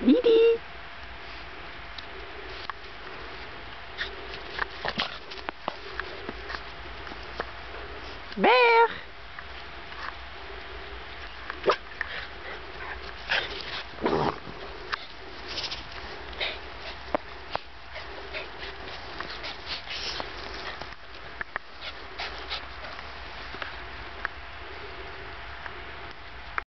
Didi Mère